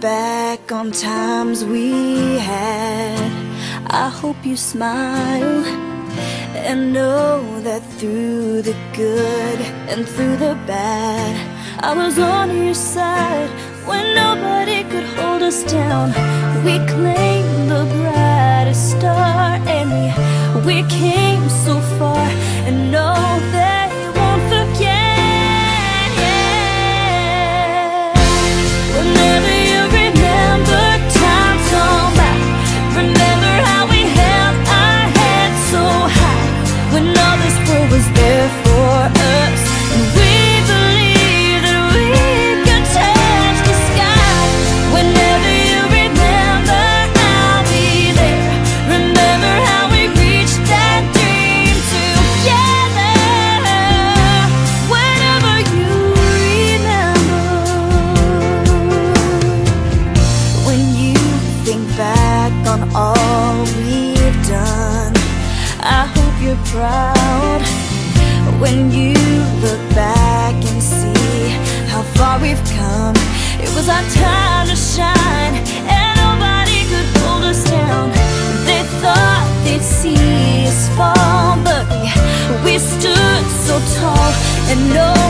back on times we had, I hope you smile and know that through the good and through the bad, I was on your side when nobody could hold us down. We claimed the brightest star and we, we came so far and know on all we've done, I hope you're proud. When you look back and see how far we've come, it was our time to shine, and nobody could hold us down. They thought they'd see us fall, but we, we stood so tall, and no